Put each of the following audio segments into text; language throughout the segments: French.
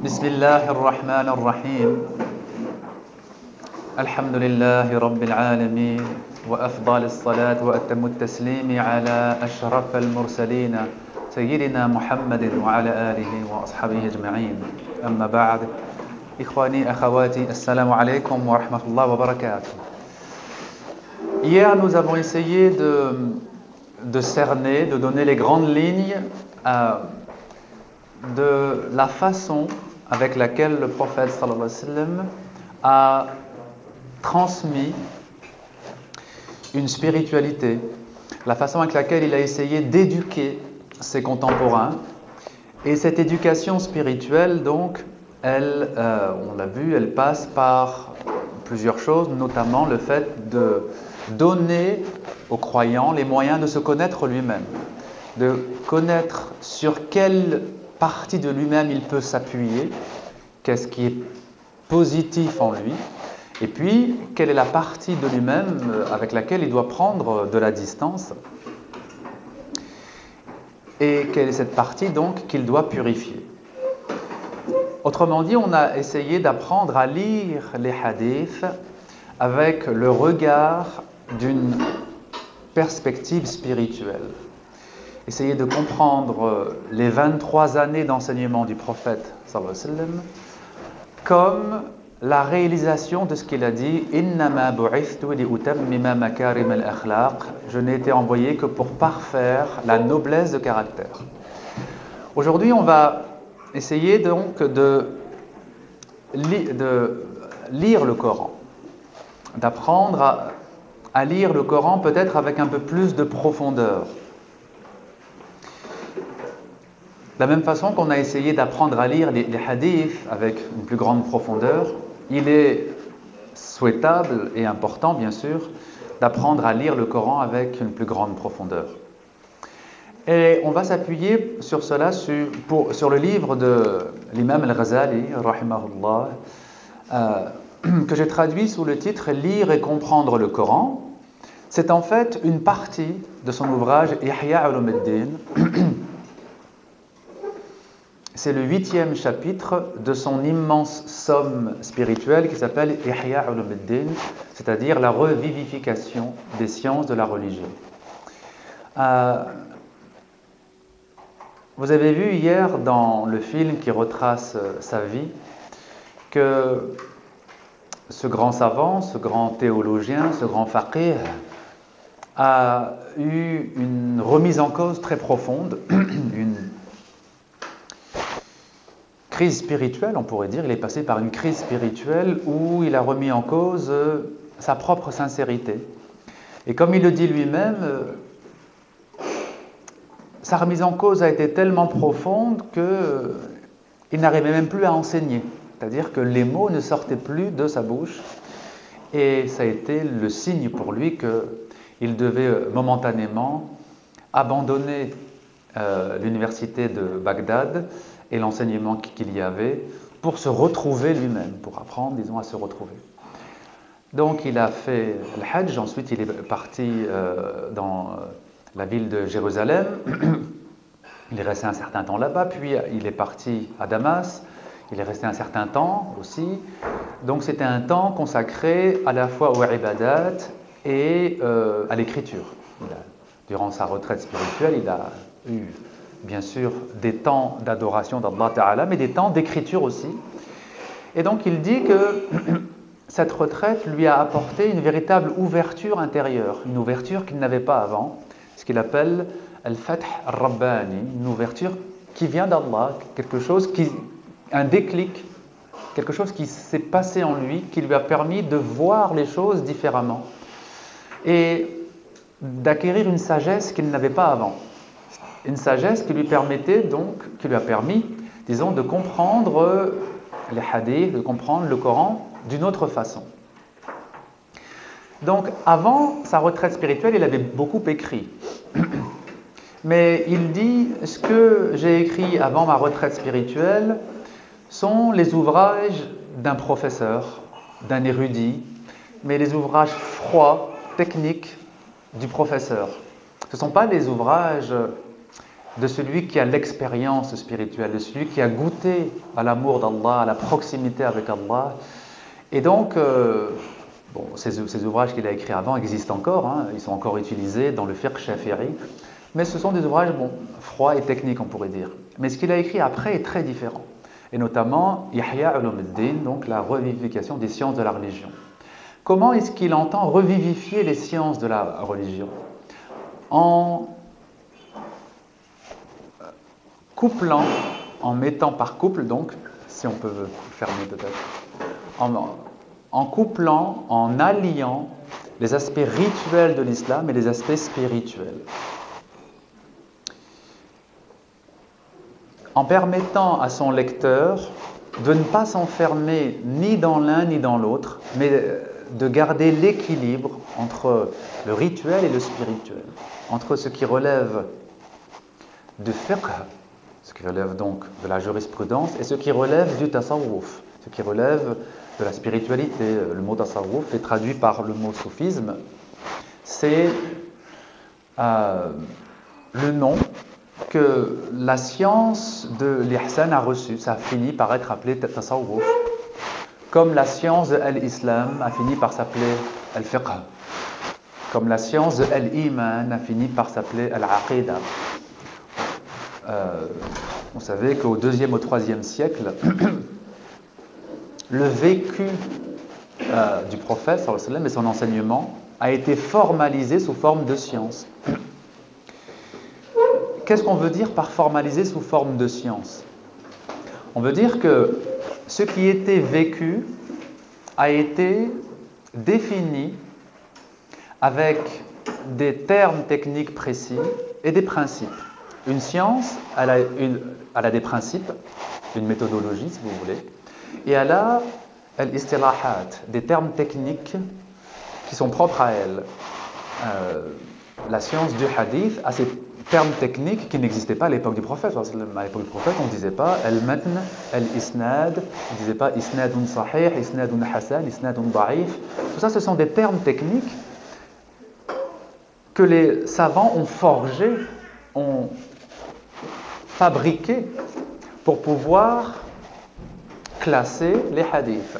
بسم الله الرحمن الرحيم. الحمد لله رب العالمين وأفضل الصلاة وأتم التسليم على أشرف المرسلين سيدنا محمد وعلى آله وأصحابه أجمعين. أما بعد إخواني أخواتي السلام عليكم ورحمة الله وبركاته. Hier, nous avons essayé de, de cerner, de donner les grandes lignes euh, de la façon avec laquelle le prophète sallallahu alayhi wa sallam a transmis une spiritualité, la façon avec laquelle il a essayé d'éduquer ses contemporains. Et cette éducation spirituelle, donc, elle, euh, on l'a vu, elle passe par plusieurs choses, notamment le fait de donner aux croyants les moyens de se connaître lui-même, de connaître sur quelle partie de lui-même il peut s'appuyer, qu'est-ce qui est positif en lui, et puis quelle est la partie de lui-même avec laquelle il doit prendre de la distance, et quelle est cette partie donc qu'il doit purifier? Autrement dit, on a essayé d'apprendre à lire les hadiths avec le regard d'une perspective spirituelle. Essayez de comprendre les 23 années d'enseignement du prophète sallallahu alayhi wa comme la réalisation de ce qu'il a dit makarim al Je n'ai été envoyé que pour parfaire la noblesse de caractère. Aujourd'hui, on va essayer donc de, lire le Coran, d'apprendre à lire le Coran peut-être avec un peu plus de profondeur. De la même façon qu'on a essayé d'apprendre à lire les, hadiths avec une plus grande profondeur, il est souhaitable et important, bien sûr, d'apprendre à lire le Coran avec une plus grande profondeur. Et on va s'appuyer sur cela sur, le livre de l'imam al-Ghazali, euh, que j'ai traduit sous le titre Lire et comprendre le Coran. C'est en fait une partie de son ouvrage Ihya ulumuddin. C'est le huitième chapitre de son immense somme spirituelle qui s'appelle Ihya ulumuddin, c'est-à-dire la revivification des sciences de la religion. Euh, vous avez vu hier dans le film qui retrace sa vie que ce grand savant, ce grand théologien, ce grand faqih a eu une remise en cause très profonde, une crise spirituelle, on pourrait dire. Il est passé par une crise spirituelle où il a remis en cause sa propre sincérité. Et comme il le dit lui-même, sa remise en cause a été tellement profonde qu'il n'arrivait même plus à enseigner. C'est-à-dire que les mots ne sortaient plus de sa bouche et ça a été le signe pour lui qu'il devait euh, momentanément abandonner euh, l'université de Bagdad et l'enseignement qu'il y avait pour se retrouver lui-même, pour apprendre, disons, à se retrouver. Donc il a fait le Hajj, ensuite il est parti euh, dans la ville de Jérusalem, il est resté un certain temps là-bas, puis il est parti à Damas, il est resté un certain temps aussi. Donc c'était un temps consacré à la fois au ibadat et euh, à l'écriture. Durant sa retraite spirituelle, il a eu bien sûr des temps d'adoration d'Allah Ta'ala, mais des temps d'écriture aussi. Et donc il dit que cette retraite lui a apporté une véritable ouverture intérieure, une ouverture qu'il n'avait pas avant, ce qu'il appelle al-fath al-rabbani, une ouverture qui vient d'Allah, quelque chose qui, un déclic, quelque chose qui s'est passé en lui, qui lui a permis de voir les choses différemment et d'acquérir une sagesse qu'il n'avait pas avant. Une sagesse qui lui permettait donc, qui lui a permis, disons, de comprendre les hadiths, de comprendre le Coran d'une autre façon. Donc, avant sa retraite spirituelle, il avait beaucoup écrit. Mais il dit ce que j'ai écrit avant ma retraite spirituelle, sont les ouvrages d'un professeur, d'un érudit, mais les ouvrages froids, techniques du professeur. Ce ne sont pas les ouvrages de celui qui a l'expérience spirituelle, de celui qui a goûté à l'amour d'Allah, à la proximité avec Allah. Et donc, euh, bon, ces, ouvrages qu'il a écrits avant existent encore, hein, ils sont encore utilisés dans le fiqh shafiri, mais ce sont des ouvrages bon, froids et techniques, on pourrait dire. Mais ce qu'il a écrit après est très différent, et notamment Yahya ulumuddin, donc la revivification des sciences de la religion. Comment est-ce qu'il entend revivifier les sciences de la religion? En couplant, en mettant par couple, donc, si on peut fermer peut-être, en, couplant, en alliant les aspects rituels de l'islam et les aspects spirituels. En permettant à son lecteur de ne pas s'enfermer ni dans l'un ni dans l'autre, mais de garder l'équilibre entre le rituel et le spirituel, entre ce qui relève du fiqh, ce qui relève donc de la jurisprudence, et ce qui relève du tasawwuf, ce qui relève de la spiritualité. Le mot tasawwuf est traduit par le mot soufisme. C'est euh, le nom que la science de l'ihsan a reçu. Ça a fini par être appelé tasawwuf. Comme la science de l'islam a fini par s'appeler al-fiqh. Comme la science de l'iman a fini par s'appeler al-aqidah. Euh, vous savez qu'au deuxième au troisième siècle, le vécu euh, du prophète et son enseignement a été formalisé sous forme de science. Qu'est-ce qu'on veut dire par formaliser sous forme de science? On veut dire que ce qui était vécu a été défini avec des termes techniques précis et des principes. Une science, elle a, des principes, une méthodologie si vous voulez, et elle a des termes techniques qui sont propres à elle. Euh, la science du hadith a ces termes techniques qui n'existaient pas à l'époque du prophète. À l'époque du prophète, on ne disait pas al-matn, al-isnad, on ne disait pas isnadun sahih, isnadun hasan, isnadun da'if. Tout ça, ce sont des termes techniques que les savants ont forgés, ont fabriqué pour pouvoir classer les hadiths.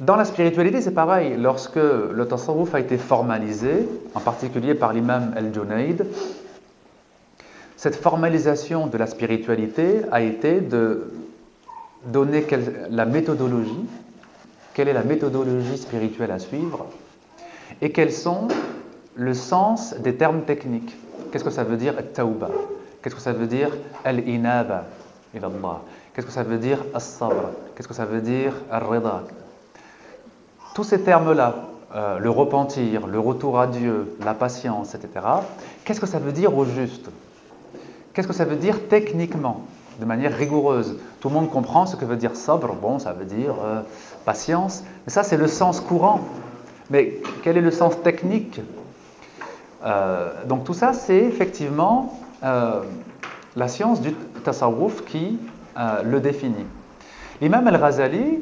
Dans la spiritualité, c'est pareil. Lorsque le tasawwuf a été formalisé, en particulier par l'imam El-Junaid, cette formalisation de la spiritualité a été de donner la méthodologie, quelle est la méthodologie spirituelle à suivre, et quels sont le sens des termes techniques. Qu'est-ce que ça veut dire tauba Qu'est-ce que ça veut dire al-inaba Qu'est-ce que ça veut dire as-sabr? Qu'est-ce que ça veut dire al-rida tous ces termes-là, euh, le repentir, le retour à Dieu, la patience, etc., qu'est-ce que ça veut dire au juste? Qu'est-ce que ça veut dire techniquement, de manière rigoureuse? Tout le monde comprend ce que veut dire sobre, bon, ça veut dire euh, patience, mais ça c'est le sens courant. Mais quel est le sens technique euh, Donc tout ça c'est effectivement la science du tasawwuf qui le définit. L'imam al-Ghazali,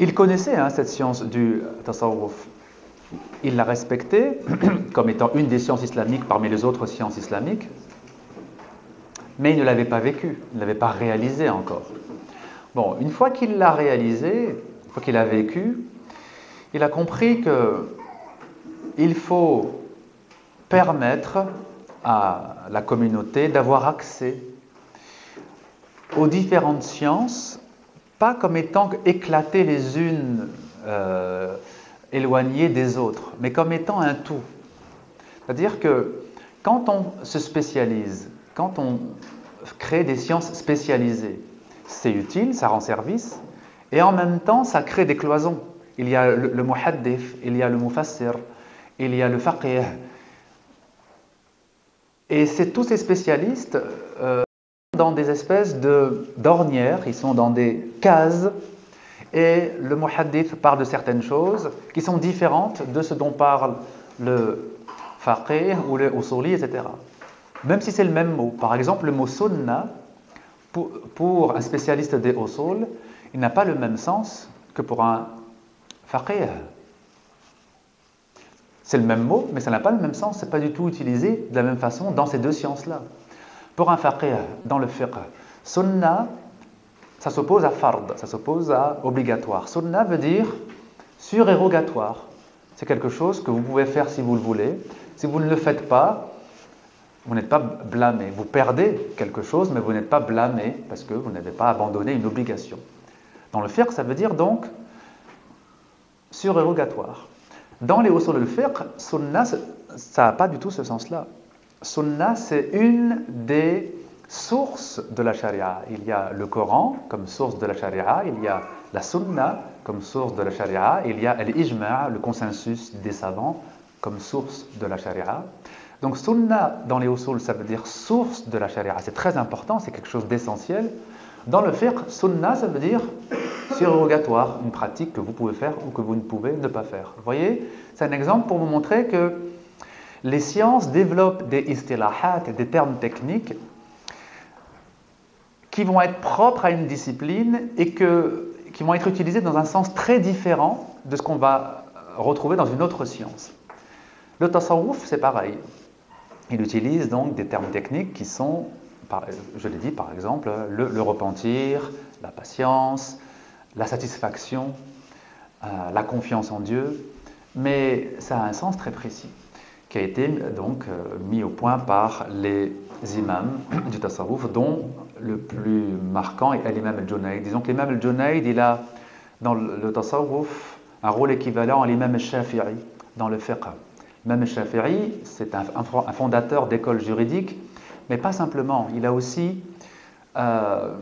il connaissait hein, cette science du tasawwuf. Il l'a respectée comme étant une des sciences islamiques parmi les autres sciences islamiques, mais il ne l'avait pas vécue, il ne l'avait pas réalisée encore. Bon, une fois qu'il l'a réalisée, une fois qu'il l'a vécu, il a compris que il faut permettre à la communauté d'avoir accès aux différentes sciences pas comme étant éclatées les unes euh, éloignées des autres, mais comme étant un tout. C'est-à-dire que quand on se spécialise, quand on crée des sciences spécialisées, c'est utile, ça rend service, et en même temps, ça crée des cloisons. Il y a le, le muhaddif, il y a le mufassir, il y a le faqih. Et c'est tous ces spécialistes euh, dans des espèces d'ornières, ils sont dans des cases, et le muhaddith parle de certaines choses qui sont différentes de ce dont parle le faqih ou le usuli, etc. Même si c'est le même mot. Par exemple, le mot sunna, pour, un spécialiste des usul, il n'a pas le même sens que pour un faqih. C'est le même mot, mais ça n'a pas le même sens, c'est pas du tout utilisé de la même façon dans ces deux sciences-là. Pour un faqih, dans le fiqh, sunnah, ça s'oppose à fard, ça s'oppose à obligatoire. Sunnah veut dire surérogatoire. C'est quelque chose que vous pouvez faire si vous le voulez. Si vous ne le faites pas, vous n'êtes pas blâmé. Vous perdez quelque chose, mais vous n'êtes pas blâmé parce que vous n'avez pas abandonné une obligation. Dans le fiqh, ça veut dire donc surérogatoire. Dans les usul al-fiqh, sunnah, ça n'a pas du tout ce sens-là. Sunnah, c'est une des sources de la charia. Il y a le Coran comme source de la charia, il y a la sunna comme source de la charia, il y a l'ijma', le consensus des savants, comme source de la charia. Donc sunna dans les usul, ça veut dire source de la charia. C'est très important, c'est quelque chose d'essentiel. Dans le fiqh, sunna, ça veut dire surrogatoire, une pratique que vous pouvez faire ou que vous ne pouvez ne pas faire. Vous voyez, c'est un exemple pour vous montrer que les sciences développent des istilahat, des termes techniques qui vont être propres à une discipline et que, qui vont être utilisés dans un sens très différent de ce qu'on va retrouver dans une autre science. Le tasawwuf, c'est pareil. Il utilise donc des termes techniques qui sont, je l'ai dit par exemple, le, repentir, la patience, la satisfaction, euh, la confiance en Dieu, mais ça a un sens très précis qui a été donc euh, mis au point par les imams du tasawwuf, dont le plus marquant est l'imam al-Junayd. Disons que l'imam al-Junayd, il a dans le tasawwuf un rôle équivalent à l'imam al-Shafi'i dans le fiqh. L'imam al-Shafi'i, c'est un, fondateur d'écoles juridiques, mais pas simplement. Il a aussi euh,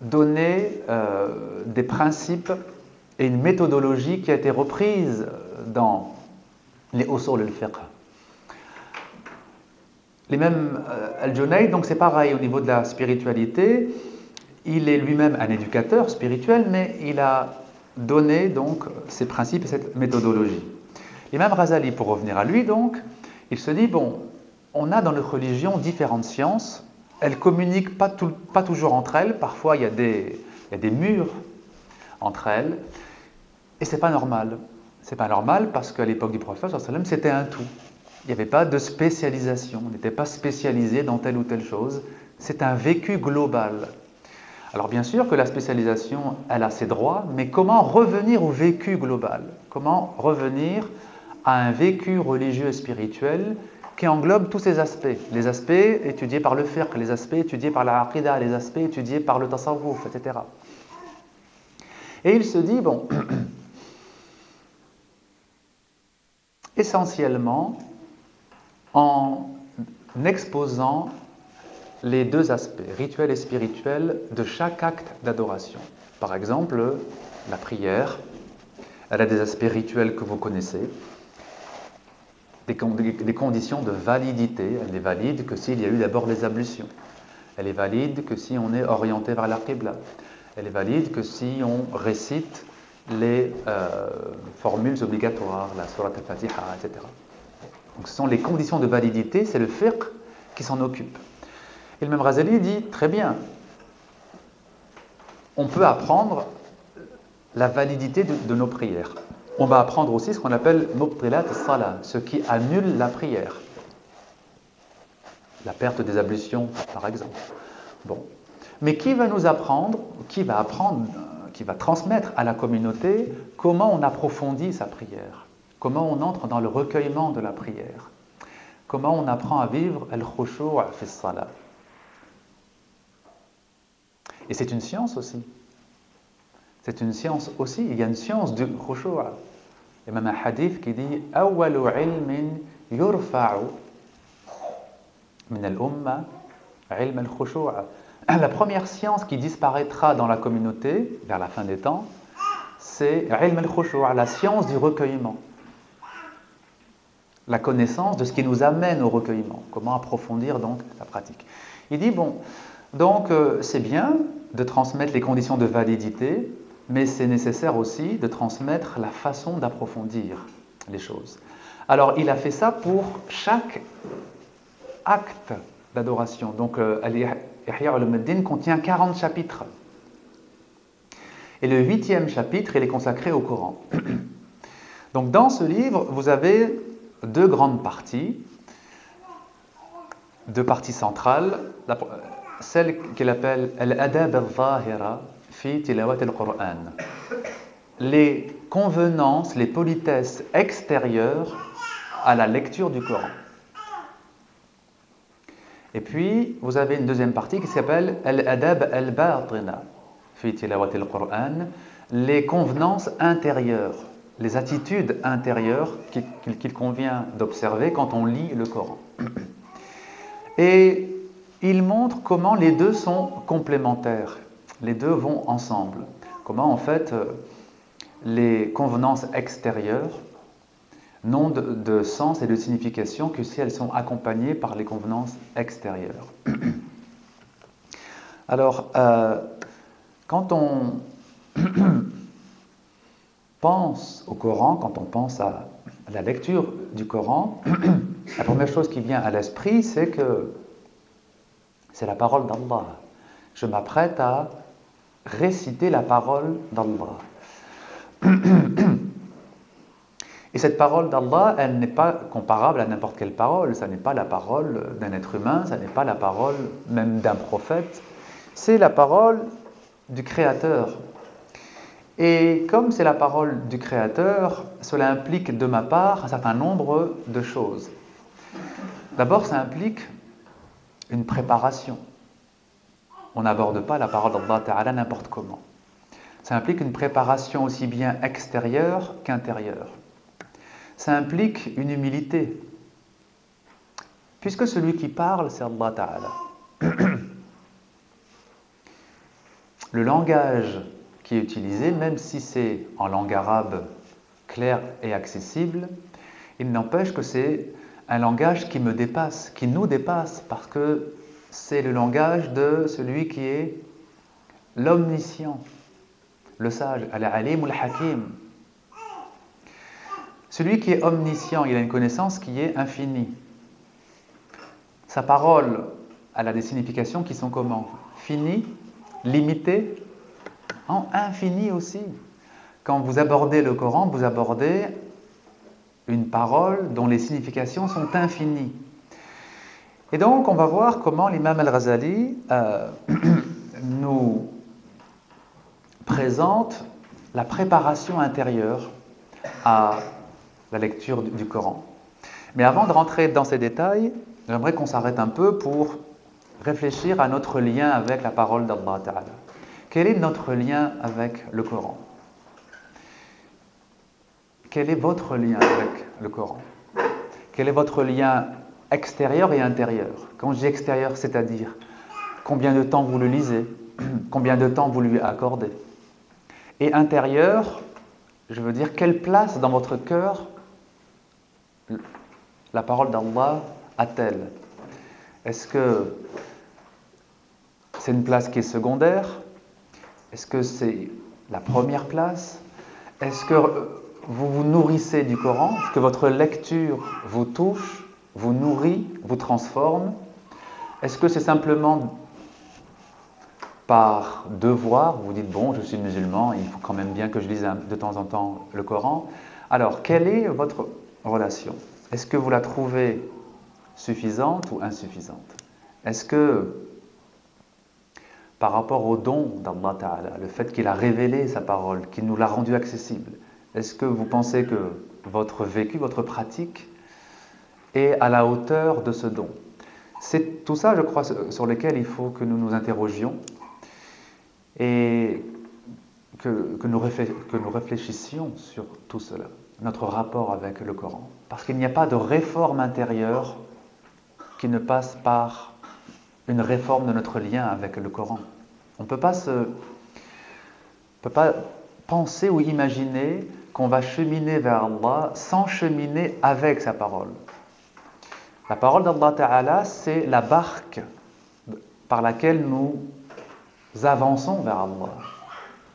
donné euh, des principes et une méthodologie qui a été reprise dans les usul al-fiqh. Les mêmes euh, Al-Junayd, donc c'est pareil au niveau de la spiritualité. Il est lui-même un éducateur spirituel, mais il a donné donc ces principes et cette méthodologie. L'imam Razali, pour revenir à lui donc, il se dit bon, on a dans notre religion différentes sciences. Elles communiquent pas, toujours entre elles. Parfois, il y a des, il y a des murs entre elles, et c'est pas normal. C'est pas normal parce qu'à l'époque du prophète, c'était un tout. Il n'y avait pas de spécialisation, on n'était pas spécialisé dans telle ou telle chose. C'est un vécu global. Alors bien sûr que la spécialisation, elle a ses droits, mais comment revenir au vécu global? Comment revenir à un vécu religieux et spirituel qui englobe tous ces aspects. Les aspects étudiés par le fiqh, les aspects étudiés par la aqidah, les aspects étudiés par le tasawwuf, etc. Et il se dit, bon, essentiellement, en exposant les deux aspects, rituels et spirituels, de chaque acte d'adoration. Par exemple, la prière, elle a des aspects rituels que vous connaissez, des, conditions de validité. Elle est valide que s'il y a eu d'abord les ablutions. Elle est valide que si on est orienté vers la. Elle est valide que si on récite les euh, formules obligatoires, la Surat al-Fatiha, etc. Donc ce sont les conditions de validité, c'est le fiqh qui s'en occupe. Et le même Razali dit très bien, on peut apprendre la validité de, nos prières. On va apprendre aussi ce qu'on appelle mubtilat salah, ce qui annule la prière. La perte des ablutions, par exemple. Bon. Mais qui va nous apprendre, qui va apprendre, qui va transmettre à la communauté comment on approfondit sa prière? Comment on entre dans le recueillement de la prière? Comment on apprend à vivre al-khushu' fi salat Et c'est une science aussi. C'est une science aussi. Il y a une science du khushu'. Il y a même un hadith qui dit أول علم يرفع من الأمة علم الخشوع. La première science qui disparaîtra dans la communauté vers la fin des temps, c'est علم الخشوع, la science du recueillement la connaissance de ce qui nous amène au recueillement. Comment approfondir donc la pratique. Il dit, bon, donc euh, c'est bien de transmettre les conditions de validité, mais c'est nécessaire aussi de transmettre la façon d'approfondir les choses. Alors il a fait ça pour chaque acte d'adoration. Donc euh, Al-Ihya al-Muddin contient 40 chapitres. Et le huitième chapitre, il est consacré au Coran. Donc dans ce livre, vous avez deux grandes parties, deux parties centrales, celle qu'il appelle Al-Adab al-Zahira al-Qur'an. Les convenances, les politesses extérieures à la lecture du Coran. Et puis, vous avez une deuxième partie qui s'appelle Al-Adab al-Batina fi tilawat al-Qur'an, les convenances intérieures les attitudes intérieures qu'il convient d'observer quand on lit le Coran. Et il montre comment les deux sont complémentaires, les deux vont ensemble, comment en fait euh, les convenances extérieures n'ont de, sens et de signification que si elles sont accompagnées par les convenances extérieures. Alors, euh, quand on pense au Coran, quand on pense à la lecture du Coran, la première chose qui vient à l'esprit, c'est que c'est la parole d'Allah. Je m'apprête à réciter la parole d'Allah. Et cette parole d'Allah, elle n'est pas comparable à n'importe quelle parole. Ça n'est pas la parole d'un être humain, ça n'est pas la parole même d'un prophète. C'est la parole du Créateur. Et comme c'est la parole du Créateur, cela implique de ma part un certain nombre de choses. D'abord, ça implique une préparation. On n'aborde pas la parole d'Allah Ta'ala n'importe comment. Ça implique une préparation aussi bien extérieure qu'intérieure. Ça implique une humilité. Puisque celui qui parle, c'est Allah Ta'ala. Le langage qui est utilisé, même si c'est en langue arabe claire et accessible, il n'empêche que c'est un langage qui me dépasse, qui nous dépasse, parce que c'est le langage de celui qui est l'omniscient, le sage, al-alim ou al-hakim. Celui qui est omniscient, il a une connaissance qui est infinie. Sa parole, elle a des significations qui sont comment? Finies, limitées, en infini aussi. Quand vous abordez le Coran, vous abordez une parole dont les significations sont infinies. Et donc, on va voir comment l'imam al-Razali euh, nous présente la préparation intérieure à la lecture du Coran. Mais avant de rentrer dans ces détails, j'aimerais qu'on s'arrête un peu pour réfléchir à notre lien avec la parole d'Allah. Quel est notre lien avec le Coran? Quel est votre lien avec le Coran? Quel est votre lien extérieur et intérieur. Quand je dis extérieur, c'est-à-dire combien de temps vous le lisez, combien de temps vous lui accordez. Et intérieur, je veux dire quelle place dans votre cœur la parole d'Allah a-t-elle? Est-ce que c'est une place qui est secondaire? Est-ce que c'est la première place? Est-ce que vous vous nourrissez du Coran? Est-ce que votre lecture vous touche, vous nourrit, vous transforme. Est-ce que c'est simplement par devoir Vous dites, bon, je suis musulman, il faut quand même bien que je lise de temps en temps le Coran. Alors, quelle est votre relation? Est-ce que vous la trouvez suffisante ou insuffisante? Est-ce que par rapport au don d'Allah Ta'ala, le fait qu'il a révélé sa parole, qu'il nous l'a rendu accessible Est-ce que vous pensez que votre vécu, votre pratique est à la hauteur de ce don C'est tout ça, je crois, sur lequel il faut que nous nous interrogions et que, que, nous, que nous réfléchissions sur tout cela, notre rapport avec le Coran. Parce qu'il n'y a pas de réforme intérieure qui ne passe par une réforme de notre lien avec le Coran. On ne peut pas, se, peut pas penser ou imaginer qu'on va cheminer vers Allah sans cheminer avec sa parole. La parole d'Allah Ta'ala, c'est la barque par laquelle nous avançons vers Allah.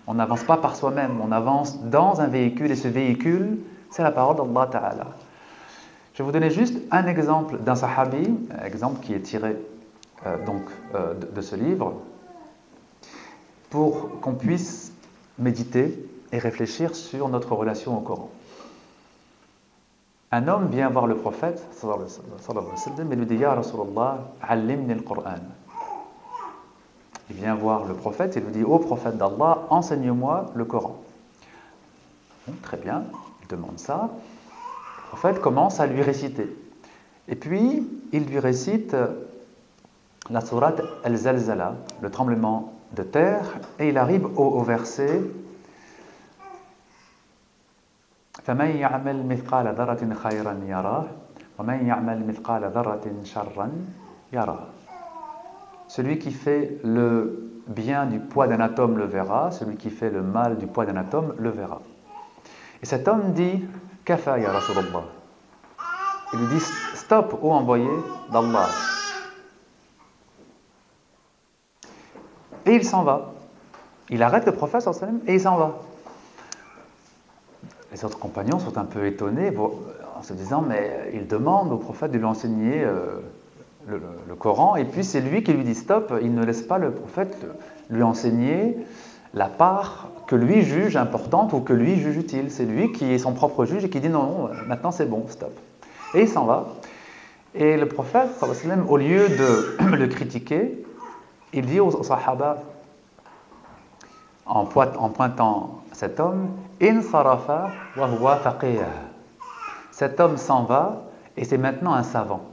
On n'avance pas par soi-même, on avance dans un véhicule et ce véhicule, c'est la parole d'Allah Ta'ala. Je vais vous donner juste un exemple d'un sahabi, un exemple qui est tiré euh, donc, euh, de, ce livre, pour qu'on puisse méditer et réfléchir sur notre relation au Coran. Un homme vient voir le prophète et lui dit Ya Rasulallah. Il vient voir le prophète et lui dit Ô prophète d'Allah, enseigne-moi le Coran. très bien, il demande ça. Le prophète commence à lui réciter. Et puis, il lui récite la sourate Al-Zalzala, le tremblement de terre, et il arrive au verset فمن يعمل مثقال ذرة خيرا يراه ومن يعمل مثقال ذرة شرا يراه Celui qui fait le bien du poids d'un atome le verra, celui qui fait le mal du poids d'un atome le verra. Et cet homme dit Kafa ya Rasulallah. Il lui dit Stop, ô envoyé d'Allah. Et il s'en va. Il arrête le prophète et il s'en va. Les autres compagnons sont un peu étonnés en se disant Mais il demande au prophète de lui enseigner euh, le, Coran, et puis c'est lui qui lui dit stop, il ne laisse pas le prophète lui enseigner la part que lui juge importante ou que lui juge utile. C'est lui qui est son propre juge et qui dit non, non maintenant c'est bon, stop. Et il s'en va. Et le prophète, au lieu de le critiquer, il dit aux Sahaba, en, pointant cet homme, In sarafa wa huwa Cet homme s'en va et c'est maintenant un savant.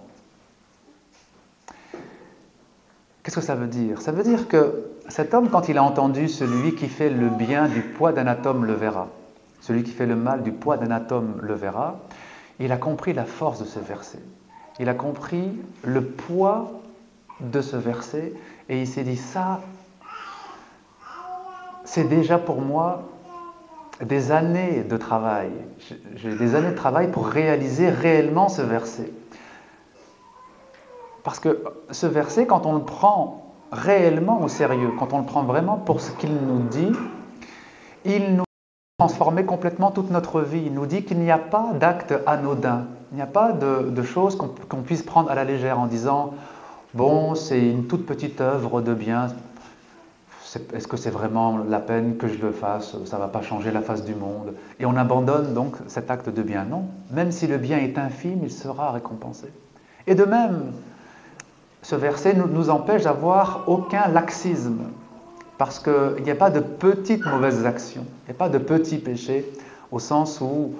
Qu'est-ce que ça veut dire? Ça veut dire que cet homme, quand il a entendu celui qui fait le bien du poids d'un atome le verra, celui qui fait le mal du poids d'un atome le verra, il a compris la force de ce verset. Il a compris le poids de ce verset et il s'est dit ça, c'est déjà pour moi des années de travail. J'ai des années de travail pour réaliser réellement ce verset. Parce que ce verset, quand on le prend réellement au sérieux, quand on le prend vraiment pour ce qu'il nous dit, il nous transformer complètement toute notre vie. Il nous dit qu'il n'y a pas d'acte anodin, il n'y a pas de, choses qu'on puisse prendre à la légère en disant Bon, c'est une toute petite œuvre de bien. Est-ce que c'est vraiment la peine que je le fasse? Ça ne va pas changer la face du monde. Et on abandonne donc cet acte de bien. Non, même si le bien est infime, il sera récompensé. Et de même, ce verset nous, nous empêche d'avoir aucun laxisme. Parce qu'il n'y a pas de petites mauvaises actions, il n'y a pas de petits péchés, au sens où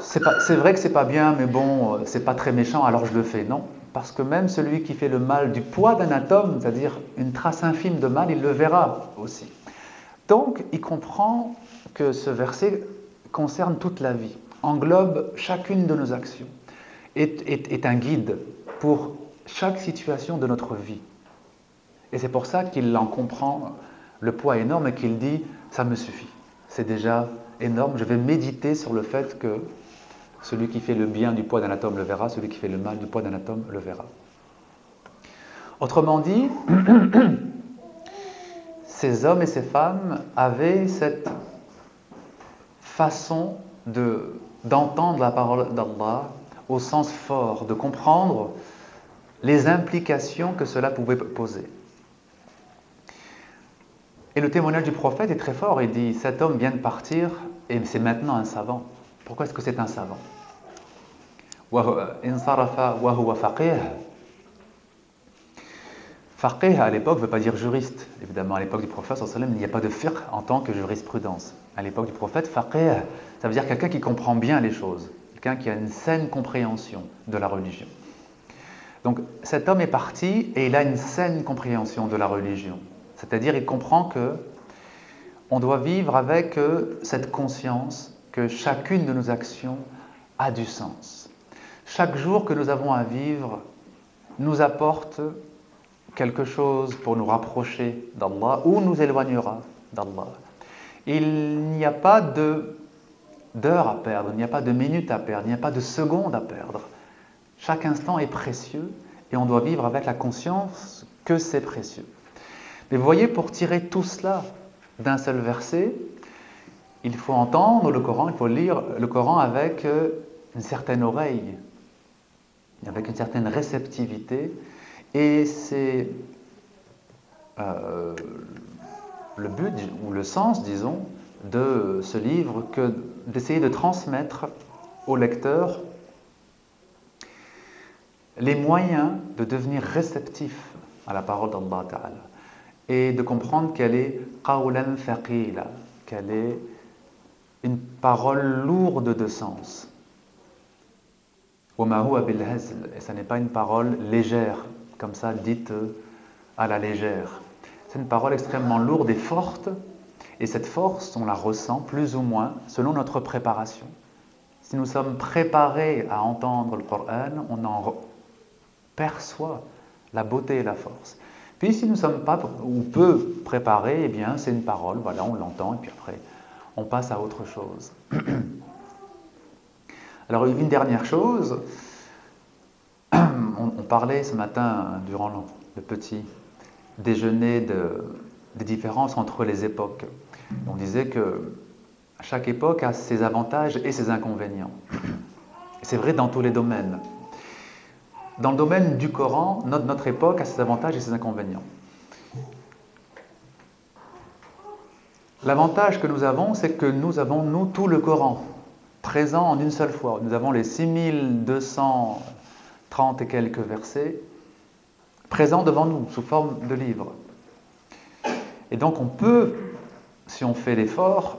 c'est vrai que c'est pas bien, mais bon, c'est pas très méchant, alors je le fais. Non, parce que même celui qui fait le mal du poids d'un atome, c'est-à-dire une trace infime de mal, il le verra aussi. Donc, il comprend que ce verset concerne toute la vie, englobe chacune de nos actions, est, est un guide pour chaque situation de notre vie. Et c'est pour ça qu'il en comprend le poids énorme et qu'il dit ça me suffit. C'est déjà énorme. Je vais méditer sur le fait que celui qui fait le bien du poids d'un atome le verra, celui qui fait le mal du poids d'un atome le verra. Autrement dit, ces hommes et ces femmes avaient cette façon d'entendre la parole d'Allah au sens fort, de comprendre les implications que cela pouvait poser. Et le témoignage du prophète est très fort. Il dit Cet homme vient de partir et c'est maintenant un savant. Pourquoi est-ce que c'est un savant Faqih à l'époque ne veut pas dire juriste. Évidemment, à l'époque du prophète, il n'y a pas de fiqh en tant que jurisprudence. À l'époque du prophète, faqih, ça veut dire quelqu'un qui comprend bien les choses, quelqu'un qui a une saine compréhension de la religion. Donc cet homme est parti et il a une saine compréhension de la religion. C'est-à-dire, il comprend que on doit vivre avec euh, cette conscience que chacune de nos actions a du sens. Chaque jour que nous avons à vivre nous apporte quelque chose pour nous rapprocher d'Allah ou nous éloignera d'Allah. Il n'y a pas d'heure à perdre, il n'y a pas de minute à perdre, il n'y a pas de seconde à perdre. Chaque instant est précieux et on doit vivre avec la conscience que c'est précieux. Mais vous voyez, pour tirer tout cela d'un seul verset, il faut entendre le Coran, il faut lire le Coran avec euh, une certaine oreille, avec une certaine réceptivité. Et c'est euh, le but ou le sens, disons, de ce livre que d'essayer de transmettre au lecteur les moyens de devenir réceptif à la parole d'Allah Ta'ala et de comprendre qu'elle est qawlan thaqila, qu'elle est une parole lourde de sens. Et ce n'est pas une parole légère, comme ça dite à la légère. C'est une parole extrêmement lourde et forte, et cette force, on la ressent plus ou moins selon notre préparation. Si nous sommes préparés à entendre le Coran, on en perçoit la beauté et la force. Puis si nous ne sommes pas ou peu préparés, eh bien c'est une parole, voilà, on l'entend, et puis après, on passe à autre chose. Alors une dernière chose, on, parlait ce matin durant le petit déjeuner des différences entre les époques. On disait que chaque époque a ses avantages et ses inconvénients. C'est vrai dans tous les domaines. Dans le domaine du Coran, notre, notre époque a ses avantages et ses inconvénients. L'avantage que nous avons, c'est que nous avons, nous, tout le Coran, présent en une seule fois. Nous avons les 6230 et quelques versets présents devant nous, sous forme de livres. Et donc on peut, si on fait l'effort,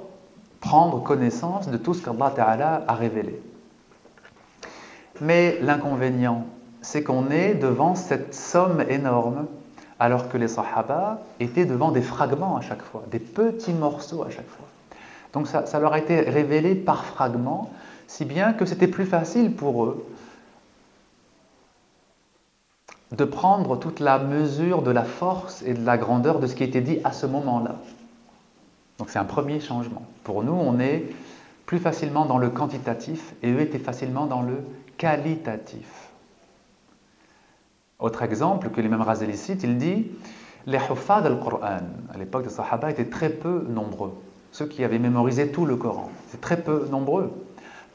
prendre connaissance de tout ce qu'Allah Ta'ala a révélé. Mais l'inconvénient, c'est qu'on est devant cette somme énorme alors que les Sahaba étaient devant des fragments à chaque fois, des petits morceaux à chaque fois. Donc ça, leur a été révélé par fragments, si bien que c'était plus facile pour eux de prendre toute la mesure de la force et de la grandeur de ce qui était dit à ce moment-là. Donc c'est un premier changement. Pour nous, on est plus facilement dans le quantitatif et eux étaient facilement dans le qualitatif. Autre exemple que l'imam Razali cite, il dit Les huffad al-Qur'an, à l'époque des Sahaba, étaient très peu nombreux. Ceux qui avaient mémorisé tout le Coran, c'est très peu nombreux.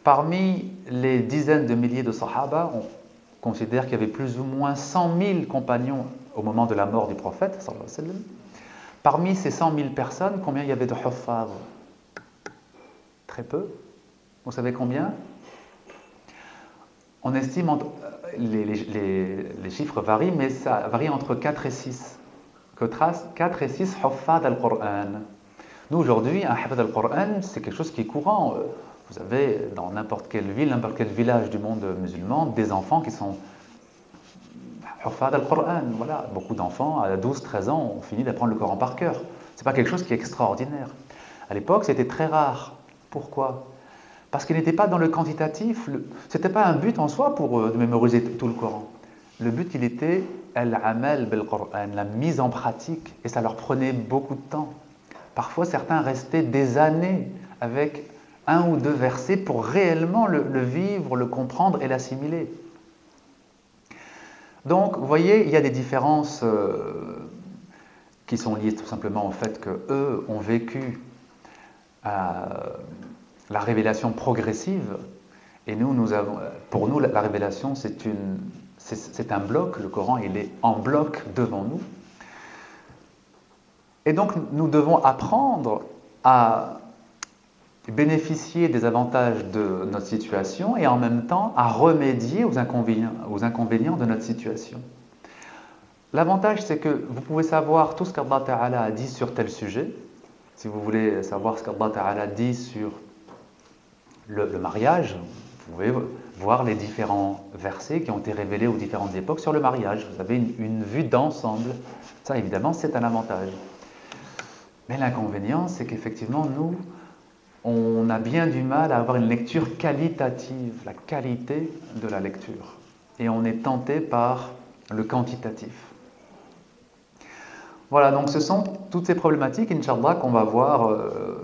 Parmi les dizaines de milliers de Sahaba, on considère qu'il y avait plus ou moins 100 000 compagnons au moment de la mort du prophète. Parmi ces 100 000 personnes, combien il y avait de huffad Très peu. Vous savez combien? On estime entre les, chiffres varient, mais ça varie entre 4 et 6. Que 4 et 6 huffad al-Qur'an. Nous, aujourd'hui, un hafad al-Qur'an, c'est quelque chose qui est courant. Vous avez dans n'importe quelle ville, n'importe quel village du monde musulman, des enfants qui sont huffad al-Qur'an. Voilà, beaucoup d'enfants, à 12-13 ans, ont fini d'apprendre le Coran par cœur. Ce n'est pas quelque chose qui est extraordinaire. À l'époque, c'était très rare. Pourquoi? Parce qu'il n'était pas dans le quantitatif. Ce n'était pas un but en soi pour eux de mémoriser tout le Coran. Le but, il était al-amal bil-Qur'an, la mise en pratique, et ça leur prenait beaucoup de temps. Parfois, certains restaient des années avec un ou deux versets pour réellement le, vivre, le comprendre et l'assimiler. Donc, vous voyez, il y a des différences euh, qui sont liées tout simplement au fait qu'eux ont vécu la révélation progressive. Et nous, nous avons, pour nous, la, révélation, c'est, un bloc. Le Coran, il est en bloc devant nous. Et donc, nous devons apprendre à bénéficier des avantages de notre situation et en même temps à remédier aux inconvénients, aux inconvénients de notre situation. L'avantage, c'est que vous pouvez savoir tout ce qu'Allah Ta'ala a dit sur tel sujet. Si vous voulez savoir ce qu'Allah Ta'ala dit sur le, mariage, vous pouvez voir les différents versets qui ont été révélés aux différentes époques sur le mariage. Vous avez une, vue d'ensemble. Ça, évidemment, c'est un avantage. Mais l'inconvénient, c'est qu'effectivement, nous, on a bien du mal à avoir une lecture qualitative, la qualité de la lecture. Et on est tenté par le quantitatif. Voilà, donc ce sont toutes ces problématiques, Inch'Allah, qu'on va voir euh,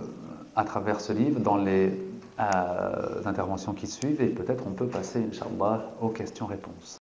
à travers ce livre dans les interventions qui suivent et peut-être on peut passer, Inch'Allah, aux questions-réponses.